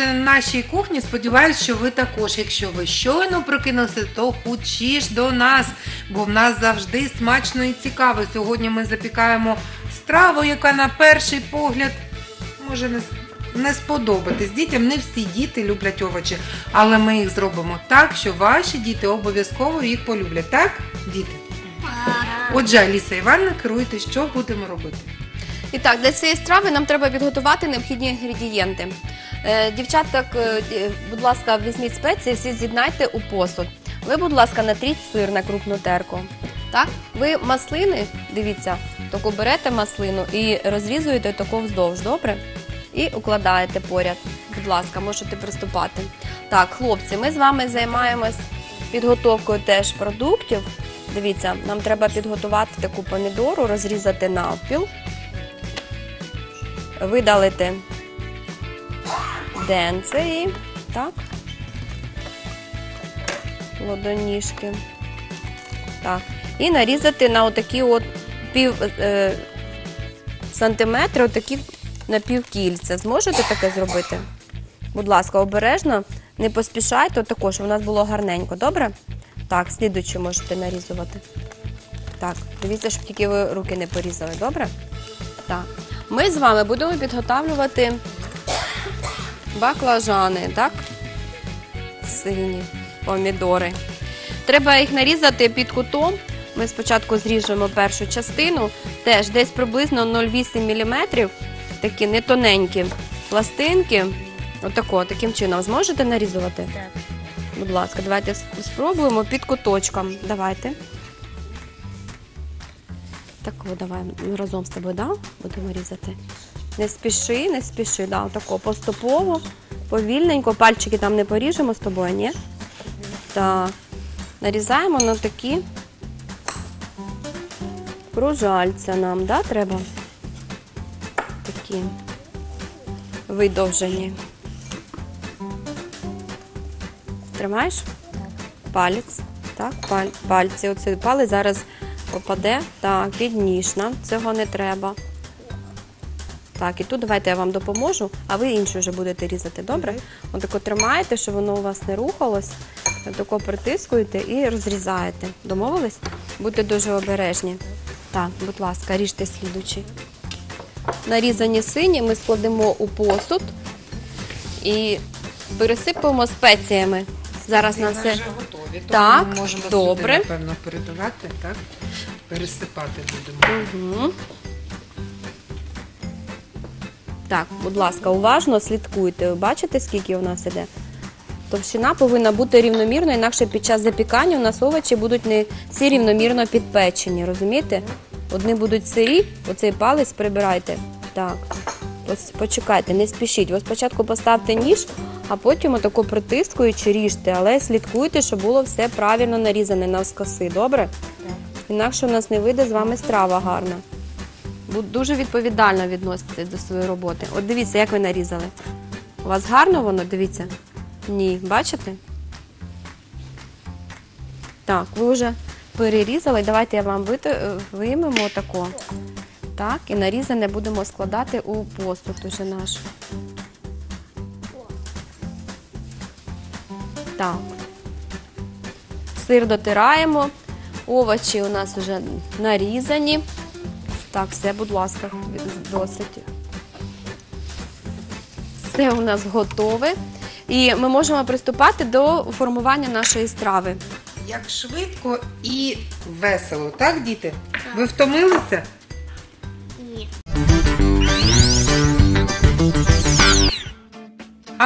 на нашій кухні. Сподіваюсь, що ви також. Якщо ви щойно прокинулися, то хучіш до нас, бо в нас завжди смачно і цікаво. Сьогодні ми запікаємо страву, яка на перший погляд може не, не сподобатись. Дітям не всі діти люблять овочі, але ми їх зробимо так, що ваші діти обов'язково їх полюблять. Так, діти? Отже, Аліса Івановна, керуйте, що будемо робити. І так, для цієї страви нам треба підготувати необхідні інгредієнти. Е, дівчаток, е, будь ласка, візьміть спеції, всі з'єднайте у посуд. Ви, будь ласка, натріть сир на крупну терку. Так? Ви маслини, дивіться, таку берете маслину і розрізуєте таку вздовж, добре? І укладаєте поряд. Будь ласка, можете приступати. Так, хлопці, ми з вами займаємось підготовкою теж продуктів. Дивіться, нам треба підготувати таку помідору, розрізати навпіл видалити денце і так. Ладоніжки. Так. І нарізати на отакі от пів е, сантиметри, отакі на півкільця. Зможете таке зробити? Будь ласка, обережно, не поспішайте, отако, щоб у нас було гарненько, добре? Так, слідуючи можете нарізувати. Так, дивіться, щоб тільки ви руки не порізали, добре? Так. Ми з вами будемо підготовлювати баклажани, так? Сині помідори. Треба їх нарізати під кутом. Ми спочатку зріжемо першу частину, теж десь приблизно 0,8 мм, такі не тоненькі пластинки. Отако, таким чином зможете нарізувати? Так. Будь ласка, давайте спробуємо під куточком. Давайте. Так, давай разом з тобою, да? Будемо різати. Не спіши, не спіши, да, отако, поступово, повільненько. Пальчики там не поріжемо з тобою, ні? Так. Нарізаємо на такі кружальця нам, да, треба? Такі видовжені. Тримаєш? Палець. Так, паль, пальці. Оцей палець зараз попаде. Так, під ніж нам. Цього не треба. Так, і тут давайте я вам допоможу, а ви іншу вже будете різати, добре? Отако тримаєте, щоб воно у вас не рухалось. Отако притискуєте і розрізаєте. Домовились? Будьте дуже обережні. Так, будь ласка, ріжте слідучі. Нарізані сині ми складемо у посуд і пересипаємо спеціями. Зараз на все. вже готові, тому Так, ми можемо добре. сюди, напевно, передавати, так? Пересипати будемо. Угу. Так, будь ласка, уважно слідкуйте. Ви бачите, скільки у нас іде? Товщина повинна бути рівномірно, інакше під час запікання у нас овочі будуть не всі рівномірно підпечені, розумієте? Одні будуть сирі, оцей палець прибирайте. Так. Ось почекайте, не спішіть. Ви спочатку поставте ніж, а потім отако притискуючи ріжте, але слідкуйте, щоб було все правильно нарізане навскоси, добре? Інакше у нас не вийде з вами страва гарна. Дуже відповідально відноситесь до своєї роботи. От дивіться, як ви нарізали. У вас гарно воно, дивіться? Ні, бачите? Так, ви вже перерізали. Давайте я вам е, виймемо тако. Так, і нарізане будемо складати у посуд уже наш. Так. Сир дотираємо. Овочі у нас вже нарізані. Так, все, будь ласка, досить. Все у нас готове. І ми можемо приступати до формування нашої страви. Як швидко і весело, так, діти? Ви втомилися?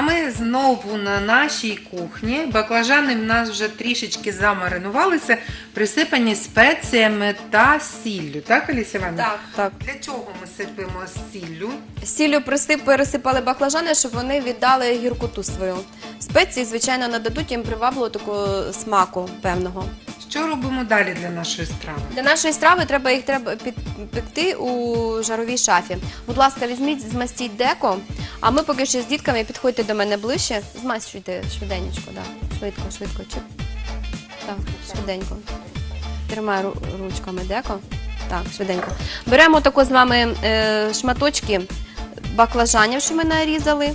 А ми знову на нашій кухні. Баклажани в нас вже трішечки замаринувалися, присипані спеціями та сіллю. Так, Аліся Івановна? так. Для чого ми сипемо сіллю? Сіллю присип, пересипали баклажани, щоб вони віддали гіркоту свою. Спеції, звичайно, нададуть їм привабливого такого смаку певного. Що робимо далі для нашої страви? Для нашої страви треба їх треба підпекти у жаровій шафі. Будь ласка, візьміть, змастіть деко, а ми поки що з дітками підходьте до мене ближче. Змащуйте швиденько, да. швидко, швидко. Чик. Так, швиденько. Тримай ручками деко. Так, швиденько. Беремо тако з вами е, шматочки баклажанів, що ми нарізали.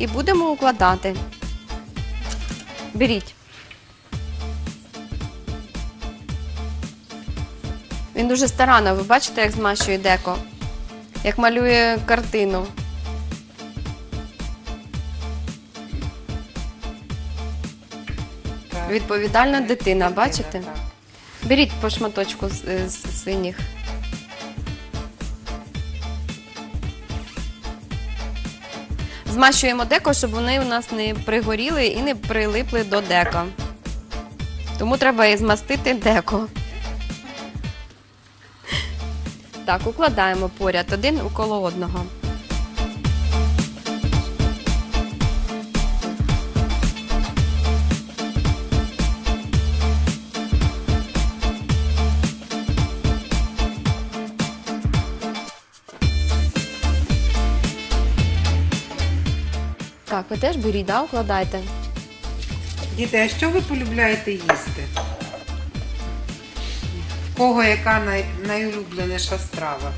і будемо укладати. Беріть. Він дуже старанно, ви бачите, як змащує деко, як малює картину. Відповідальна дитина, бачите? Беріть по шматочку з, е, з синіх. Змащуємо деко, щоб вони у нас не пригоріли і не прилипли до дека. Тому треба і змастити деко. Так, укладаємо поряд один коло одного. Теж беріть, да, укладайте. Діти, а що ви полюбляєте їсти? В кого яка най... найулюбленіша страва?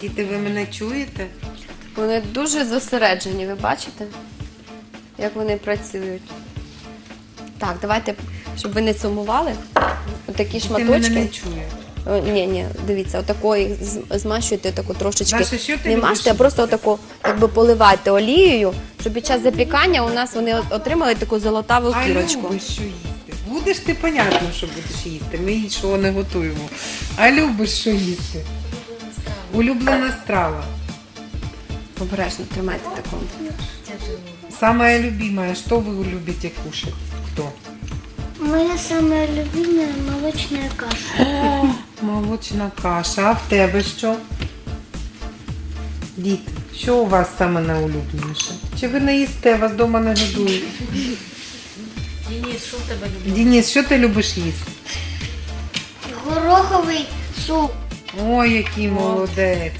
Діти, ви мене чуєте? Вони дуже зосереджені, ви бачите, як вони працюють. Так, давайте, щоб ви не сумували. Отакі Діти мене не шматочки. О, ні, ні, дивіться, отакої з- змащуйте таку трошечки. Даша, що ти не любиш мажте, а просто отаку, якби поливайте олією, щоб під час запікання у нас вони от- отримали таку золотаву А кірочку. любиш що їсти? Будеш ти, понятно, що будеш їсти. Ми іншого не готуємо. А любиш що їсти? Улюблена страва. Обережно тримайте таку. Самая любимая, что вы любите кушать? Кто? Моя самая любимая молочная каша. Молочна каша. А в тебе що? Діти, що у вас саме найулюбленіше? Чи ви не їсте, вас вдома не годують? Денис, що в тебе любить? Денис, що ти любиш їсти? Гороховый суп. Ой, який молодець.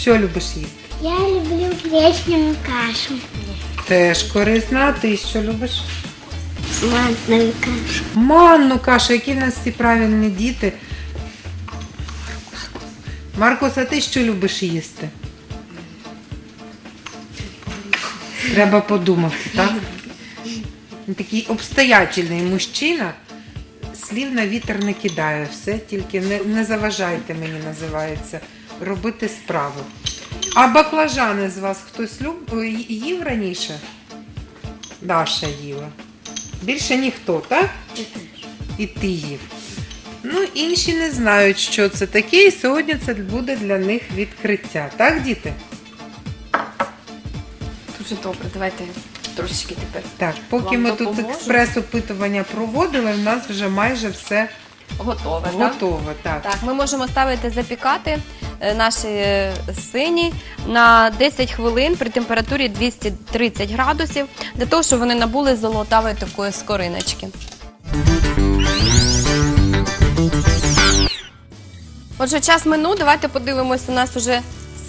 Що любиш їсти? Я люблю гречневую кашу. Теж корисна, а ти що любиш? Манную кашу. Манну кашу, які в нас всі правильні діти. Маркус, а ти що любиш їсти? Треба подумати, так? Такий обстоятельний мужчина. Слів на вітер не кидає, все, тільки не, не заважайте мені, називається, робити справу. А баклажани з вас хтось люб... Їв раніше? Даша їла. Більше ніхто, так? І ти їв. Ну, інші не знають, що це таке, і сьогодні це буде для них відкриття. Так, діти? Дуже добре, давайте трошечки тепер. Так, поки Вам ми тут експрес-опитування проводили, в нас вже майже все Готове, так? готове. Так. Так, ми можемо ставити запікати е, наші е, сині на 10 хвилин при температурі 230 градусів, для того, щоб вони набули золотавої такої скориночки. Отже, час минув. Давайте подивимося. У нас вже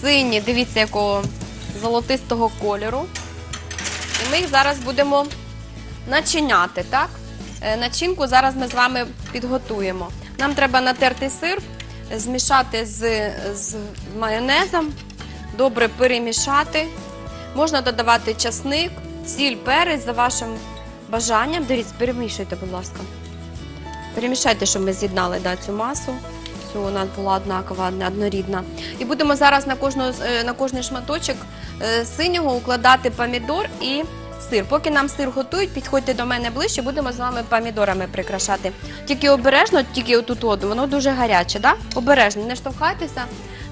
сині, дивіться, якого золотистого кольору. І ми їх зараз будемо начиняти, так? Е, Начинку зараз ми з вами підготуємо. Нам треба натерти сир, змішати з, з майонезом, добре перемішати. Можна додавати часник, сіль, перець за вашим бажанням. Дивіться, перемішуйте, будь ласка. Перемішайте, щоб ми з'єднали да, цю масу. Все, вона була однакова, однорідна. І будемо зараз на, кожну, е, на кожний шматочок е, синього укладати помідор і сир. Поки нам сир готують, підходьте до мене ближче, будемо з вами помідорами прикрашати. Тільки обережно, тільки отут от, воно дуже гаряче, да? обережно, не штовхайтеся.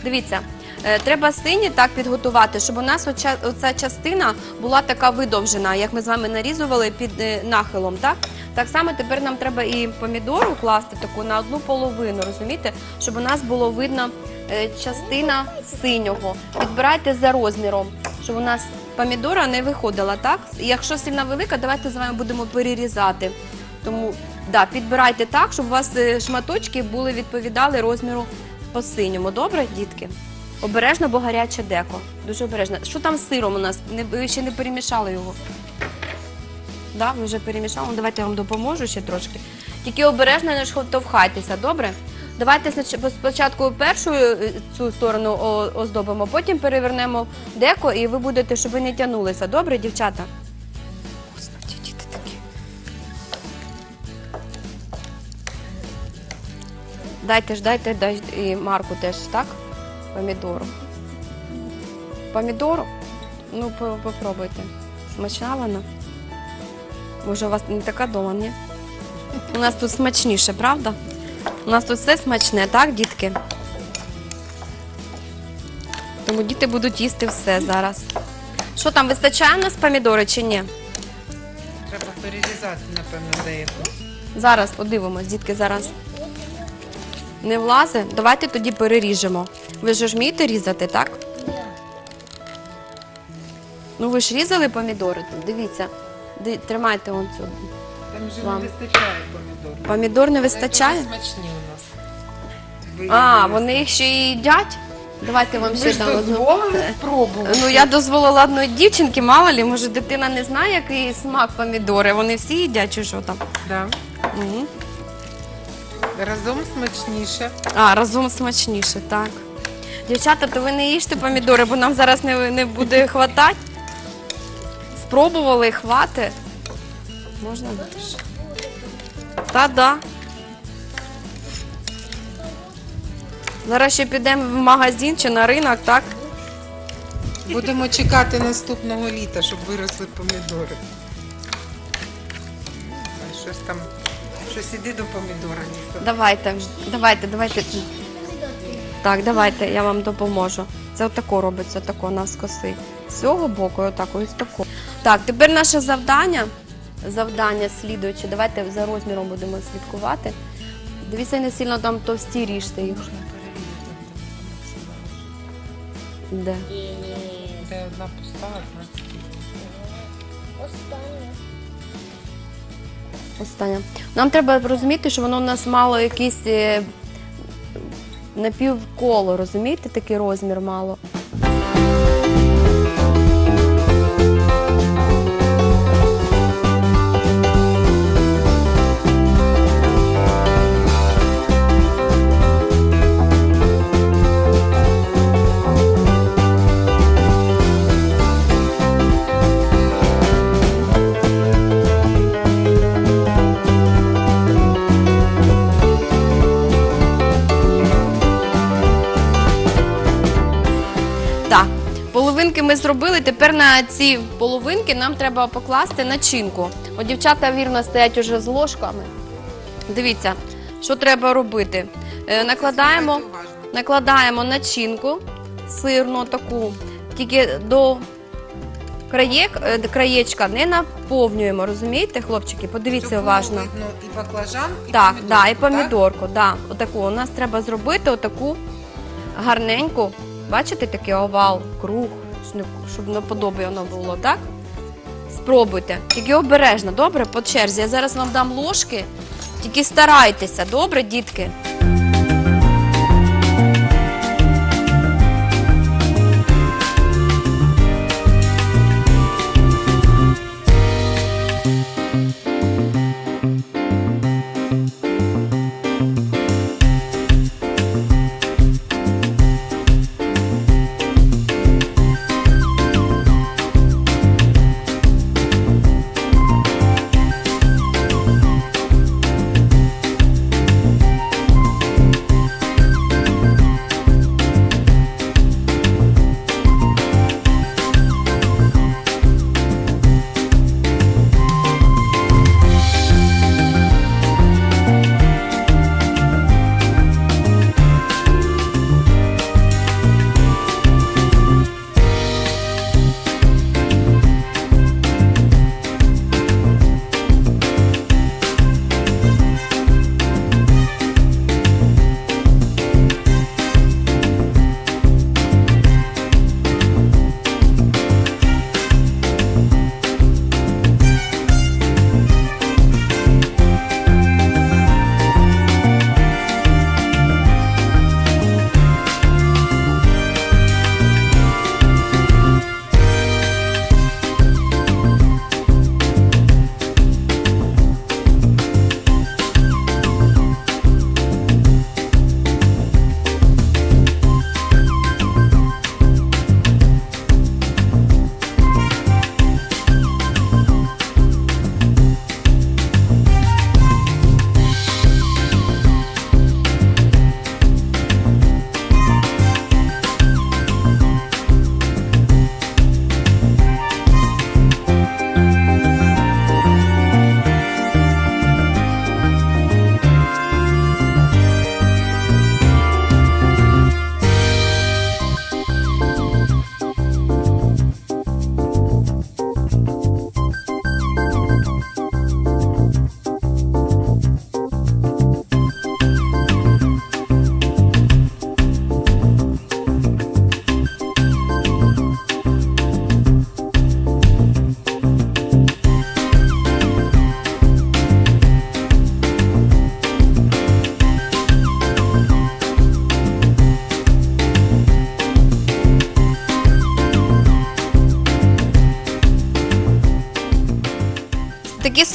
Дивіться, е, треба сині так підготувати, щоб у нас оця, оця частина була така видовжена, як ми з вами нарізували під е, нахилом. Так? так само тепер нам треба і помідор укласти таку на одну половину, розумієте? Щоб у нас було видно е, частина синього. Підбирайте за розміром, щоб у нас помідора не виходила, так? Якщо сильно велика, давайте з вами будемо перерізати. Тому да, підбирайте так, щоб у вас е, шматочки були відповідали розміру по синьому. Добре, дітки? Обережно, бо гаряче деко. Дуже обережно. Що там з сиром у нас? Ви ще не перемішали його. Да, ви вже перемішали. Ну, Давайте я вам допоможу ще трошки. Тільки обережно не штовхайтеся, добре? Давайте спочатку першу е, цю сторону оздобимо, потім перевернемо деко, і ви будете, щоб ви не тягнулися. Добре, дівчата? Господи, діти такі. Дайте ж, дайте, дай і Марку теж, так? Помідору. Помідору? Ну, попробуйте. Смачна вона? Може, у вас не така дома, ні? У нас тут смачніше, правда? У нас тут все смачне, так, дітки? Тому діти будуть їсти все зараз. Що там, вистачає у нас помідори чи ні? Треба перерізати, напевно, деяку. Зараз подивимось, дітки зараз. Не влазить? Давайте тоді переріжемо. Ви ж вмієте різати, так? Ну ви ж різали помідори тут, дивіться. Тримайте он цю. Вже Вам. не вистачає помідорів. Помідор не вистачає? Дуже смачні у нас. А, вони їх ще й їдять? Давайте вам Ми ще ж дам одну. дозволили спробувати. Ну я дозволила одної дівчинки, мало лі, може дитина не знає, який смак помідори. Вони всі їдять чи що там. Да. Мгм. Разом смачніше. А, разом смачніше, так. Дівчата, то ви не їжте помідори, бо нам зараз не, не буде хватати. Спробували, хвати. Можна? Та-да. Зараз ще підемо в магазин чи на ринок, так? Будемо чекати наступного літа, щоб виросли помідори. Щось там, щось іди до помідора. Ніхто. Давайте, давайте, давайте. Так, давайте, я вам допоможу. Це отако робиться, отако навскоси. З цього боку, і отако, і з такого. Так, тепер наше завдання. Завдання слідуюче. Давайте за розміром будемо слідкувати. Дивіться, не сильно там товсті ріжте їх. Де? Де одна пуста, одна Останнє. Нам треба розуміти, що воно у нас мало якийсь е, напівколо, розумієте, такий розмір мало. Ми зробили. Тепер на ці половинки нам треба покласти начинку. От дівчата вірно стоять уже з ложками. Дивіться, що треба робити. Е, накладаємо, накладаємо начинку сирну таку, тільки до краєк, е, краєчка не наповнюємо, розумієте, хлопчики? Подивіться уважно. видно і баклажан, і Так, помідорку, да, і так? помідорку, да, отаку. У нас треба зробити отаку гарненьку. Бачите, такий овал, круг, щоб наподобає воно було, так? Спробуйте. Тільки обережно, добре, по черзі. Я зараз вам дам ложки. Тільки старайтеся, добре, дітки?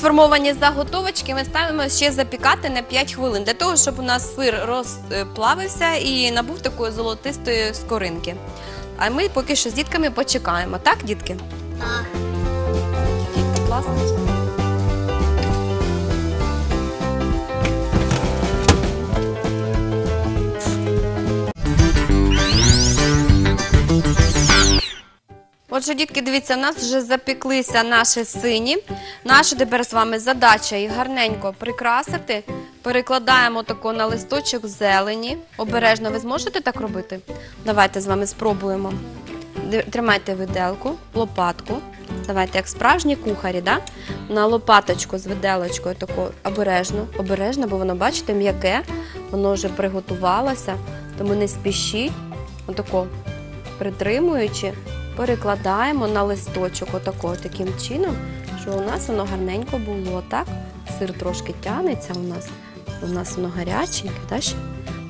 Сформовані заготовочки ми ставимо ще запікати на 5 хвилин, для того, щоб у нас сир розплавився і набув такої золотистої скоринки. А ми поки що з дітками почекаємо, так, дітки? Так. Дітки, будь ласка. Отже, дітки, дивіться, у нас вже запеклися наші сині. Наша тепер з вами задача їх гарненько прикрасити. Перекладаємо тако на листочок зелені. Обережно ви зможете так робити? Давайте з вами спробуємо. Тримайте виделку, лопатку. Давайте, як справжні кухарі, да? на лопаточку з виделочкою тако обережно, обережно, бо воно, бачите, м'яке, воно вже приготувалося, тому не спішіть. Отако притримуючи, перекладаємо на листочок отако, таким чином, що у нас воно гарненько було, так? Сир трошки тянеться у нас. У нас воно гаряченьке, так?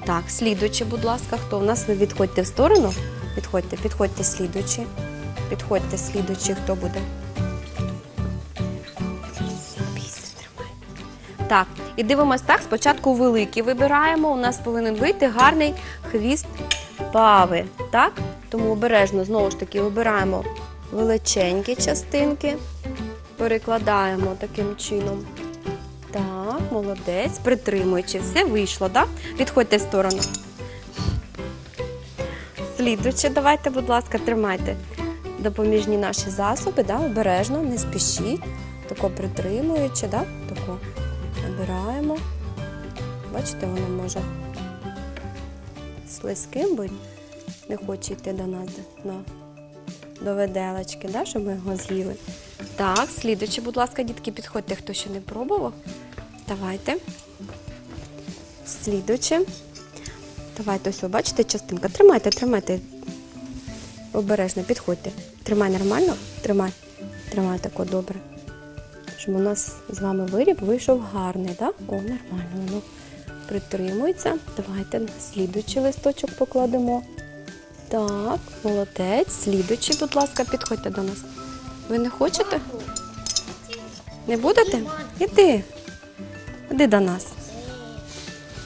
Так, слідуючи, будь ласка, хто у нас ви відходьте в сторону. Підходьте, підходьте слідуючи. Підходьте слідуючи, хто буде. Так, і дивимось так. Спочатку великий вибираємо. У нас повинен вийти гарний хвіст пави. Так? Тому обережно знову ж таки вибираємо величенькі частинки, перекладаємо таким чином. Так, молодець, притримуючи. Все вийшло, так? Відходьте в сторону. Слідуючи, давайте, будь ласка, тримайте допоміжні наші засоби, да? обережно, не спішіть. Тако притримуючи, да? тако набираємо. Бачите, воно може слизьким бути, не хоче йти до нас до, до виделочки, да? щоб ми його з'їли. Так, слідуючи, будь ласка, дітки, підходьте, хто ще не пробував. Давайте. Слідуючи. Давайте ось, бачите, частинка. Тримайте, тримайте. Обережно, підходьте. Тримай нормально, тримай. Тримай тако добре. Щоб у нас з вами виріб вийшов гарний, так? О, нормально воно притримується. Давайте слідуючий листочок покладемо. Так, молодець. Слідуючий, будь ласка, підходьте до нас. Ви не хочете? Не будете? Іди. Іди до нас.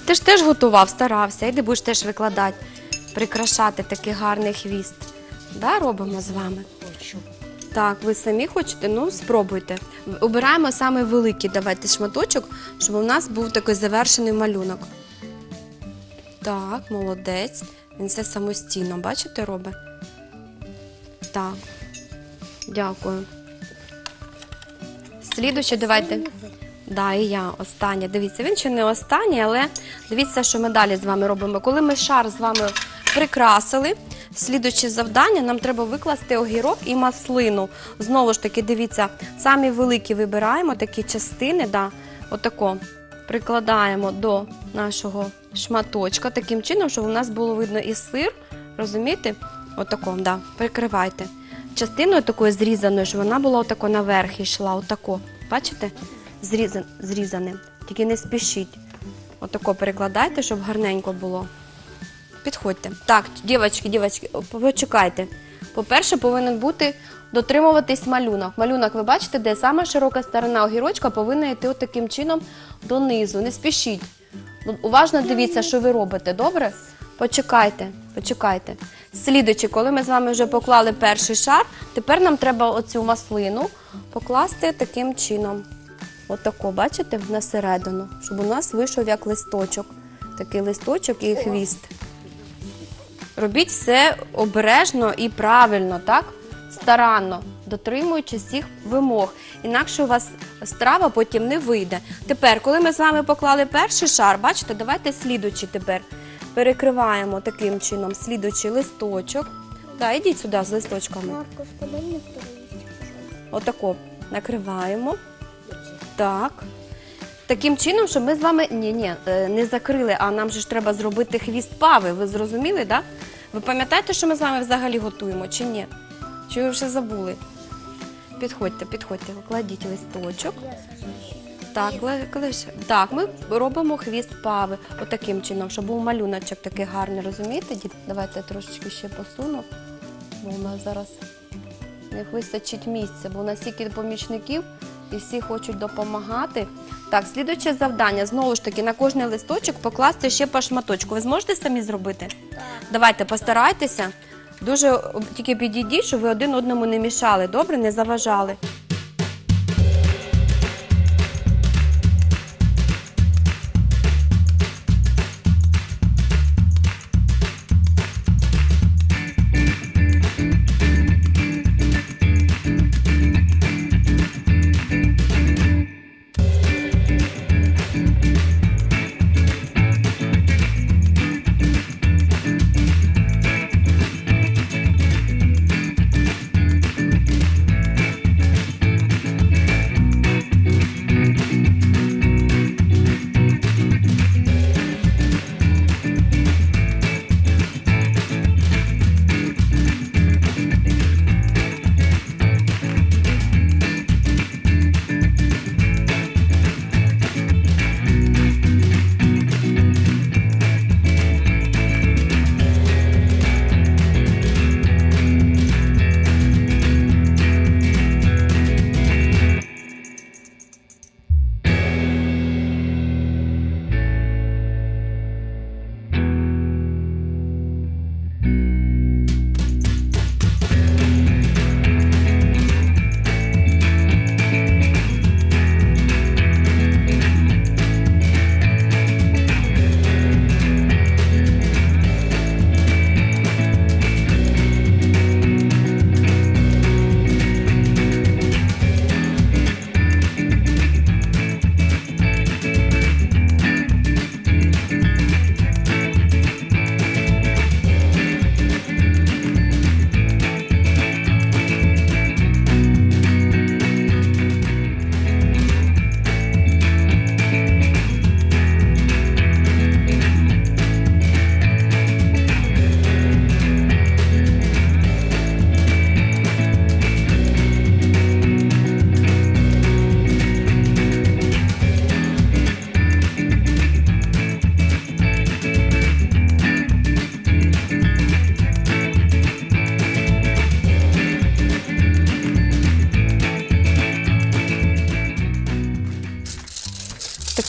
Ти ж теж готував, старався, іди будеш теж викладати, прикрашати такий гарний хвіст. Да, робимо з вами. Так, ви самі хочете? Ну, спробуйте. Обираємо саме великий давайте шматочок, щоб у нас був такий завершений малюнок. Так, молодець. Він все самостійно, бачите, робить? Так. Дякую. Слідуючи, давайте. Да, і я остання. Дивіться, він ще не останній, але дивіться, що ми далі з вами робимо. Коли ми шар з вами прикрасили, слідуючи завдання, нам треба викласти огірок і маслину. Знову ж таки, дивіться, самі великі вибираємо такі частини, да, отако прикладаємо до нашого шматочка, таким чином, щоб у нас було видно і сир, розумієте? Отако, да, прикривайте. Частиною такою зрізаною, щоб вона була отако наверх йшла, отако. Бачите? Зрізан, зрізаним. Тільки не спішіть. Отако перекладайте, щоб гарненько було. Підходьте. Так, дівчатки, дівчатки, почекайте. По-перше, повинен бути дотримуватись малюнок. Малюнок, ви бачите, де саме широка сторона огірочка повинна йти таким чином донизу. Не спішіть. Ну, Уважно дивіться, що ви робите, добре? Почекайте, почекайте. Слідуючи, коли ми з вами вже поклали перший шар, тепер нам треба оцю маслину покласти таким чином. Отако, бачите, на середину, щоб у нас вийшов як листочок. Такий листочок і хвіст. Робіть все обережно і правильно, так? Старанно, дотримуючись всіх вимог. Інакше у вас страва потім не вийде. Тепер, коли ми з вами поклали перший шар, бачите, давайте слідуючий тепер перекриваємо таким чином слідуючий листочок. Да, ідіть сюди з листочками. Маркус, подай второй. Отако накриваємо. Так. Таким чином, щоб ми з вами ні, ні, е, не закрили, а нам же ж треба зробити хвіст пави. Ви зрозуміли? Да? Ви пам'ятаєте, що ми з вами взагалі готуємо, чи ні? Чи ви вже забули? Підходьте, підходьте, кладіть листочок. Так, Так, ми робимо хвіст пави. Отаким чином, щоб був малюночок такий гарний, розумієте? Давайте трошечки ще посуну, бо у нас зараз не вистачить місця, бо у нас стільки помічників, і всі хочуть допомагати. Так, слідуюче завдання. Знову ж таки, на кожний листочок покласти ще по шматочку. Ви зможете самі зробити? Давайте постарайтеся. Дуже тільки підійдіть, щоб ви один одному не мішали. Добре, не заважали.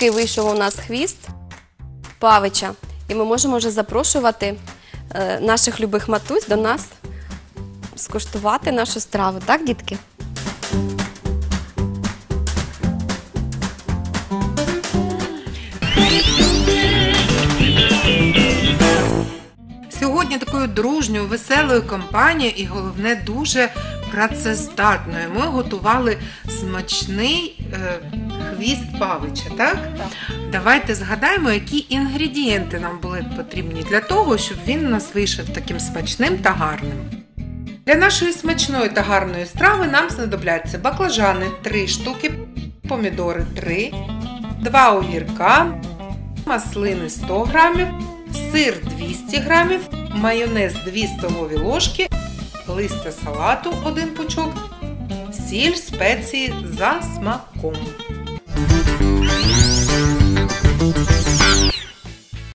Такий вийшов у нас хвіст павича. І ми можемо вже запрошувати е, наших любих матусь до нас скуштувати нашу страву. Так, дітки? Сьогодні такою дружньою, веселою компанією і головне дуже працездатною. Ми готували смачний е, хвіст павича, так? Давайте згадаємо, які інгредієнти нам були потрібні для того, щоб він у нас вийшов таким смачним та гарним. Для нашої смачної та гарної страви нам знадобляться баклажани 3 штуки, помідори 3, 2 огірка, маслини 100 грамів, сир 200 грамів, майонез 2 столові ложки, листя салату 1 пучок, сіль, спеції за смаком. Thank you.